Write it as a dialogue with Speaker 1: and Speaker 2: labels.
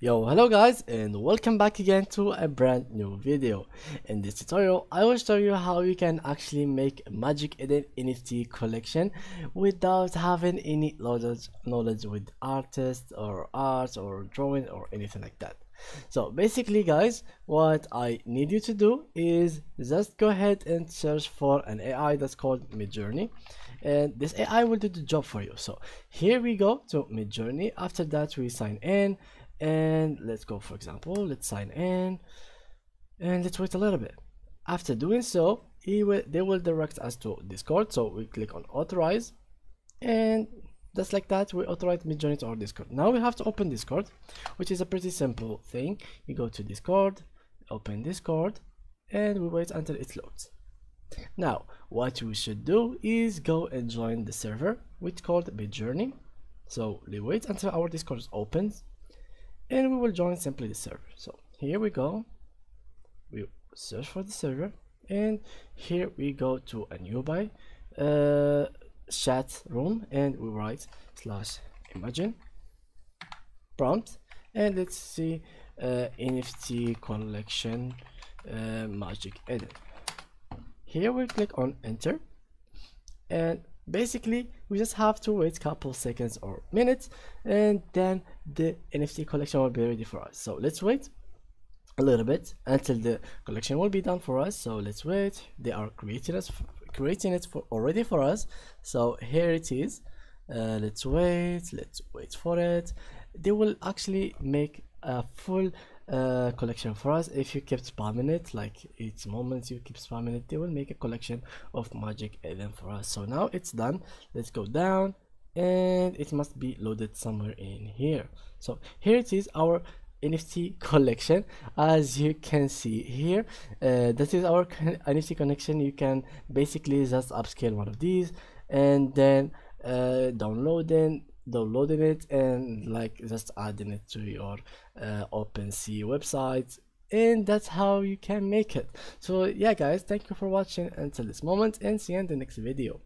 Speaker 1: Yo, hello guys and welcome back again to a brand new video. In this tutorial, I will show you how you can actually make a Magic Eden NFT collection without having any knowledge, knowledge with artists or art or drawing or anything like that. So basically guys, what I need you to do is just go ahead and search for an AI that's called Midjourney and this AI will do the job for you. So here we go to Midjourney. After that we sign in and let's go for example let's sign in and let's wait a little bit. After doing so will they will direct us to discord so we click on authorize and just like that we authorize midjourney to our discord. Now we have to open discord which is a pretty simple thing. You go to discord open discord and we wait until it loads. Now what we should do is go and join the server which called midjourney. So we wait until our discord opens and we will join simply the server. So here we go. We search for the server and here we go to a nearby uh, chat room and we write slash imagine prompt and let's see uh, NFT collection uh, magic Eden here we click on enter and basically we just have to wait a couple seconds or minutes and then the nft collection will be ready for us. So let's wait a little bit until the collection will be done for us. So let's wait. They are creating us creating it for already for us. So here it is. Uh, let's wait. Let's wait for it. They will actually make a full collection for us. If you keep spamming it like each moment you keep spamming it they will make a collection of magic Eden for us. So now it's done. Let's go down and it must be loaded somewhere in here. So here it is our NFT collection as you can see here. Uh, that is our NFT connection. You can basically just upscale one of these and then uh, downloading downloading it and like just adding it to your uh, OpenSea website and that's how you can make it. So yeah guys thank you for watching until this moment and see you in the next video